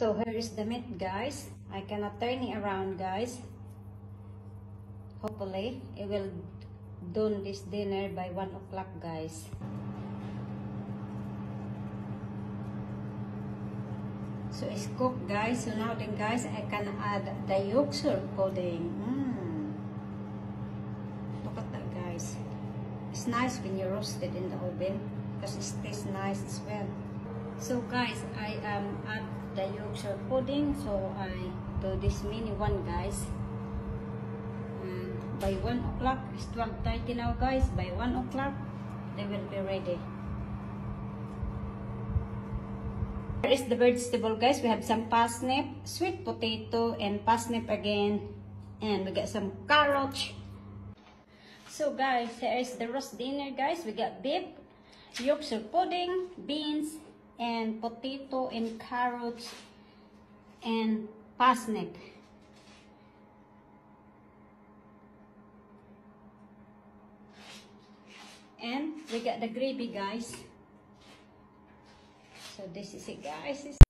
So here is the meat guys. I cannot turn it around guys. Hopefully it will done this dinner by 1 o'clock guys. So it's cooked guys. So now then guys I can add the Yorkshire pudding. Mm. Look at that guys. It's nice when you roast it in the oven because it tastes nice as well. So guys, I am at the Yorkshire pudding. So I do this mini one guys. And by 1 o'clock, it's 12.30 now guys. By 1 o'clock, they will be ready. Here is the vegetable guys. We have some parsnip, sweet potato, and parsnip again. And we got some carrots. So guys, here is the roast dinner guys. We got beef, Yorkshire pudding, beans, and potato and carrots and parsnip. And we got the gravy guys. So this is it guys.